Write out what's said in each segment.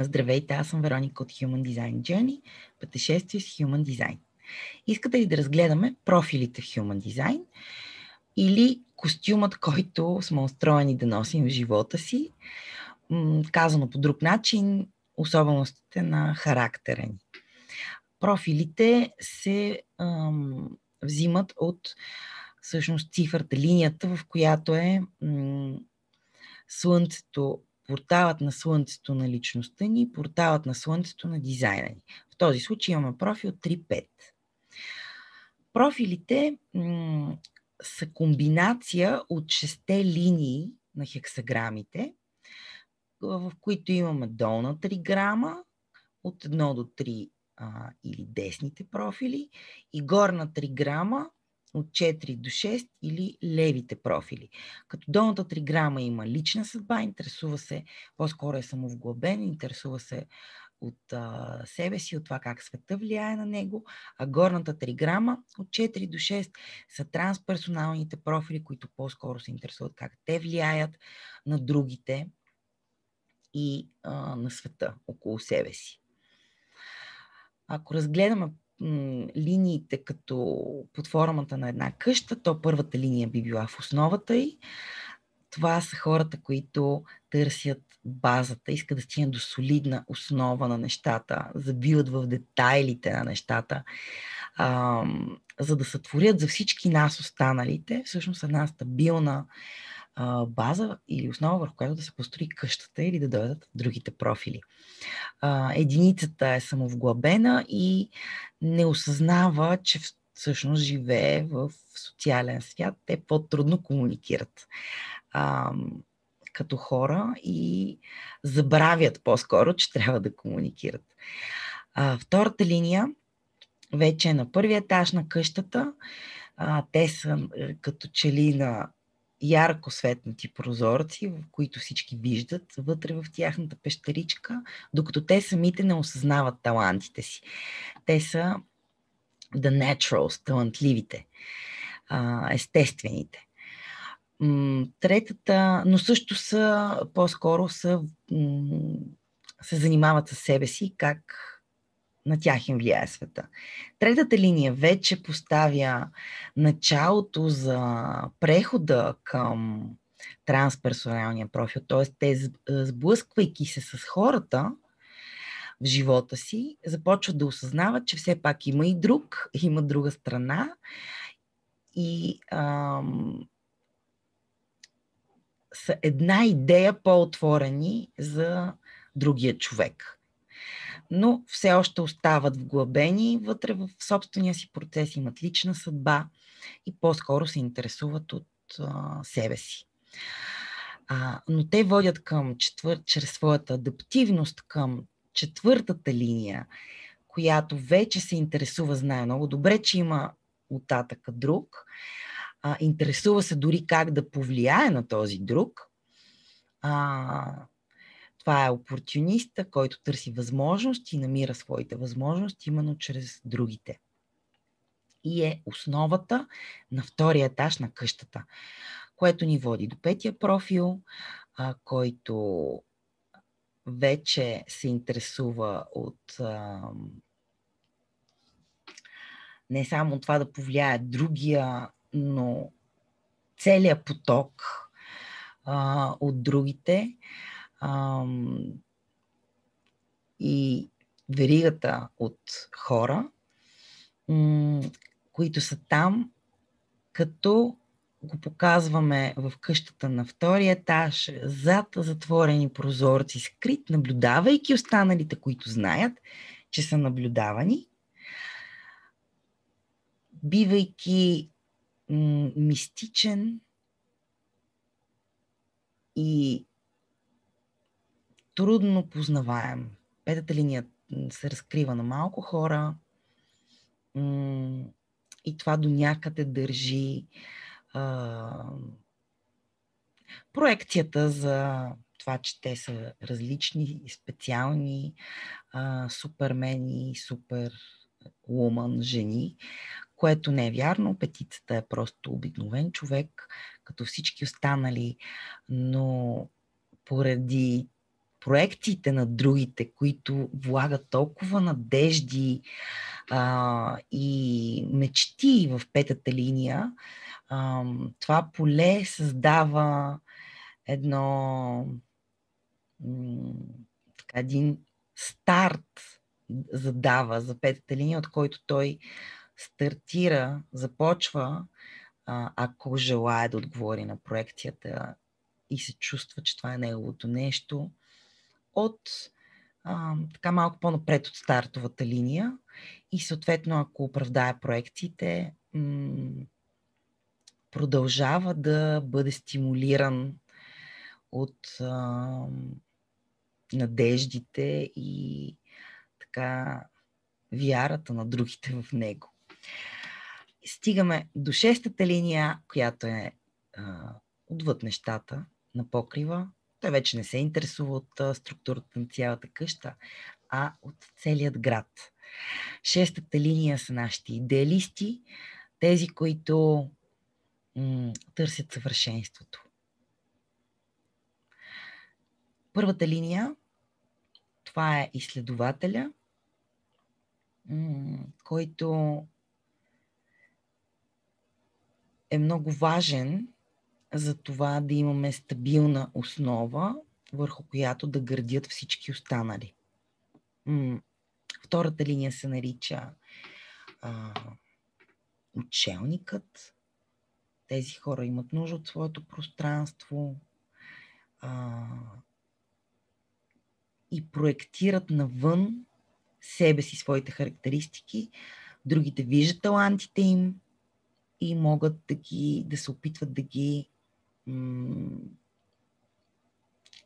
Здравейте, аз съм Вероника от Human Design Journey, пътешествие с Human Design. Искате ли да разгледаме профилите в Human Design или костюмът, който сме устроени да носим в живота си, казано по друг начин, особеностите на характера ни. Профилите се ам, взимат от всъщност цифрата, линията, в която е м- Слънцето порталът на Слънцето на личността ни, порталът на Слънцето на дизайна ни. В този случай имаме профил 3.5. Профилите м- са комбинация от 6 линии на хексаграмите, в които имаме долна триграма от 1 до 3 а, или десните профили и горна триграма от 4 до 6 или левите профили. Като долната триграма има лична съдба, интересува се, по-скоро е самовглъбен, интересува се от а, себе си, от това как света влияе на него, а горната триграма от 4 до 6 са трансперсоналните профили, които по-скоро се интересуват как те влияят на другите и а, на света около себе си. Ако разгледаме линиите като под формата на една къща, то първата линия би била в основата й. Това са хората, които търсят базата, искат да стигнат до солидна основа на нещата, забиват в детайлите на нещата, а, за да сътворят за всички нас останалите всъщност една стабилна база или основа, върху която да се построи къщата или да дойдат другите профили. Единицата е самовглъбена и не осъзнава, че всъщност живее в социален свят. Те по-трудно комуникират като хора и забравят по-скоро, че трябва да комуникират. Втората линия вече е на първия етаж на къщата. Те са е, като че на ярко светнати прозорци, които всички виждат вътре в тяхната пещеричка, докато те самите не осъзнават талантите си. Те са the naturals, талантливите, естествените. Третата, но също са, по-скоро са, се занимават с себе си, как на тях им влияе света. Третата линия вече поставя началото за прехода към трансперсоналния профил, т.е. те сблъсквайки се с хората в живота си, започват да осъзнават, че все пак има и друг, има друга страна и ам, са една идея по-отворени за другия човек но все още остават вглъбени вътре в собствения си процес, имат лична съдба и по-скоро се интересуват от а, себе си. А, но те водят към четвър... чрез своята адаптивност към четвъртата линия, която вече се интересува, знае много добре, че има оттатъка друг, а, интересува се дори как да повлияе на този друг, а, това е опортюниста, който търси възможности и намира своите възможности именно чрез другите. И е основата на втория етаж на къщата, което ни води до петия профил, а, който вече се интересува от а, не само това да повлияе другия, но целият поток а, от другите ам, и веригата от хора, м- които са там, като го показваме в къщата на втория етаж, зад затворени прозорци, скрит, наблюдавайки останалите, които знаят, че са наблюдавани, бивайки м- мистичен и трудно познаваем. Петата линия се разкрива на малко хора и това до някъде държи а, проекцията за това, че те са различни специални а, супермени, супер луман, жени, което не е вярно. Петицата е просто обикновен човек, като всички останали, но поради проекциите на другите, които влагат толкова надежди а, и мечти в петата линия, а, това поле създава едно така, един старт задава за петата линия, от който той стартира, започва, ако желая да отговори на проекцията и се чувства, че това е неговото нещо, от а, така малко по-напред от стартовата линия и съответно, ако оправдая проекциите, м- продължава да бъде стимулиран от а, надеждите и така вярата на другите в него. Стигаме до шестата линия, която е а, отвъд нещата на покрива. Той вече не се интересува от структурата на цялата къща, а от целият град. Шестата линия са нашите идеалисти, тези, които м- търсят съвършенството. Първата линия, това е изследователя, който е много важен за това да имаме стабилна основа, върху която да градят всички останали. Втората линия се нарича а, учелникът. Тези хора имат нужда от своето пространство а, и проектират навън себе си, своите характеристики. Другите виждат талантите им и могат да, ги, да се опитват да ги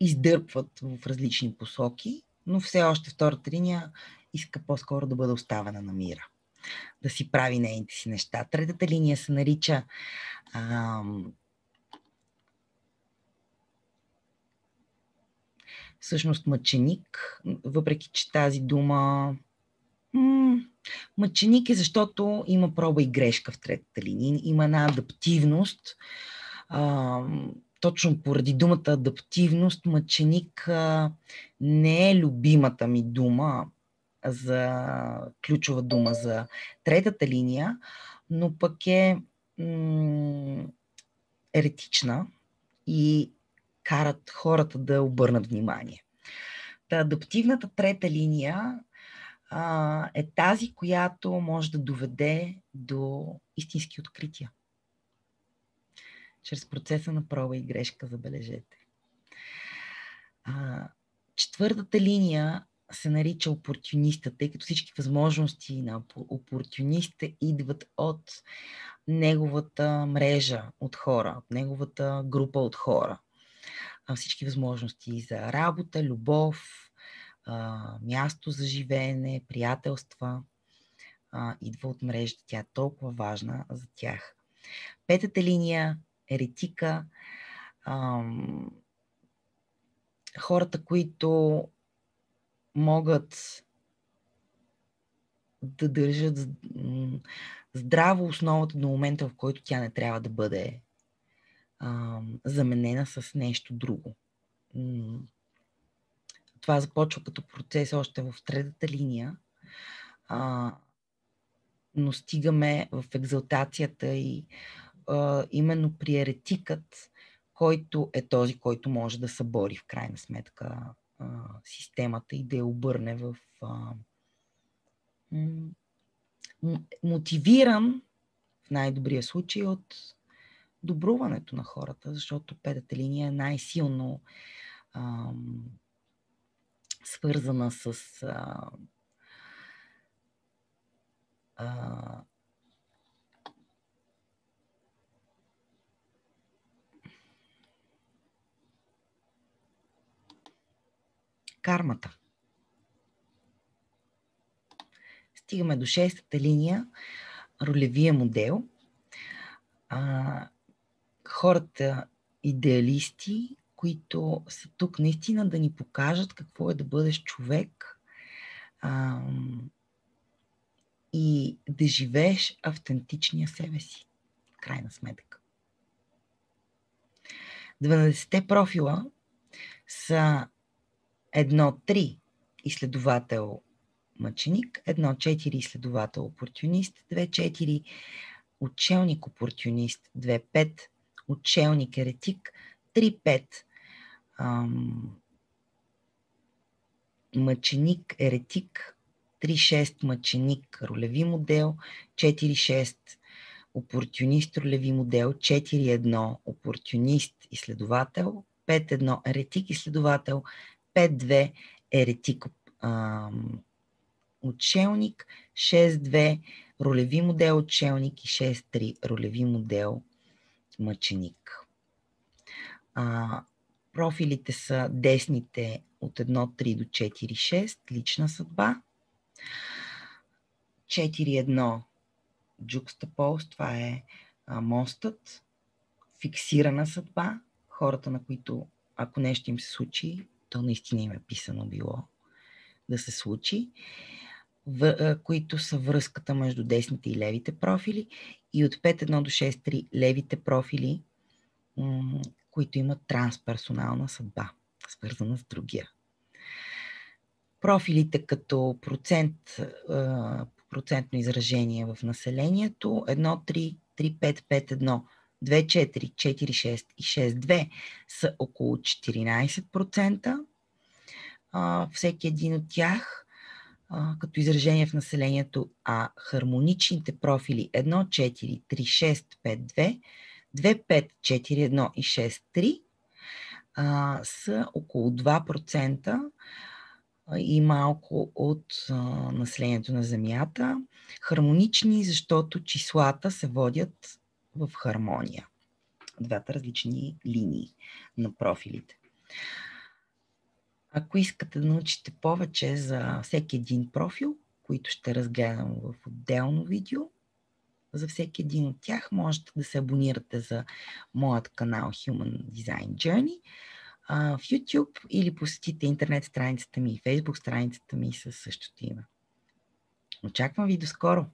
издърпват в различни посоки, но все още втората линия иска по-скоро да бъде оставена на мира. Да си прави нейните си неща. Третата линия се нарича ам, всъщност мъченик, въпреки че тази дума мъченик е защото има проба и грешка в третата линия. Има една адаптивност. Ам, точно поради думата адаптивност, мъченик а, не е любимата ми дума за ключова дума за третата линия, но пък е еретична и карат хората да обърнат внимание. Та адаптивната трета линия а, е тази, която може да доведе до истински открития чрез процеса на проба и грешка, забележете. А, четвъртата линия се нарича опортуниста, тъй като всички възможности на опортуниста идват от неговата мрежа от хора, от неговата група от хора. А, всички възможности за работа, любов, място за живеене, приятелства идва от мрежата. Тя е толкова важна за тях. Петата линия еретика, ам, хората, които могат да държат здраво основата до момента, в който тя не трябва да бъде ам, заменена с нещо друго. Това започва като процес още в третата линия, а, но стигаме в екзалтацията и именно при еретикът, който е този, който може да събори в крайна сметка системата и да я обърне в а, мотивиран в най-добрия случай от добруването на хората, защото петата линия е най-силно а, свързана с а, а, кармата. Стигаме до шестата линия, ролевия модел. А, хората идеалисти, които са тук наистина да ни покажат какво е да бъдеш човек а, и да живееш автентичния себе си, крайна сметка. 12-те профила са 1-3 изследовател мъченик, 1-4 изследовател опортюнист, 2-4 учелник опортюнист, 2-5 учелник еретик, 3-5 мъченик еретик, 3-6 мъченик ролеви модел, 4-6 опортюнист ролеви модел, 4-1 опортюнист изследовател, 5-1 еретик изследовател, 5-2 еретик ам, отшелник, 6-2 ролеви модел отшелник и 6-3 ролеви модел мъченик. А, профилите са десните от 1-3 до 4-6, лична съдба. 4-1 джукстаполз, това е а, мостът, фиксирана съдба, хората на които ако нещо им се случи, то наистина им е писано било да се случи, в, които са връзката между десните и левите профили и от 5.1 до 6.3 левите профили, които имат трансперсонална съдба, свързана с другия. Профилите като процент, процентно изражение в населението 1, 3, 3, 5, 5, 1 2-4, 4-6 и 6-2 са около 14%. А, всеки един от тях а, като изражение в населението, а хармоничните профили 1-4, 3-6, 5-2, 2-5, 4-1 и 6-3 а, са около 2% и малко от а, населението на Земята. Хармонични, защото числата се водят в хармония. Двата различни линии на профилите. Ако искате да научите повече за всеки един профил, които ще разгледам в отделно видео, за всеки един от тях можете да се абонирате за моят канал Human Design Journey в YouTube или посетите интернет страницата ми и Facebook страницата ми със същото име. Очаквам ви до скоро!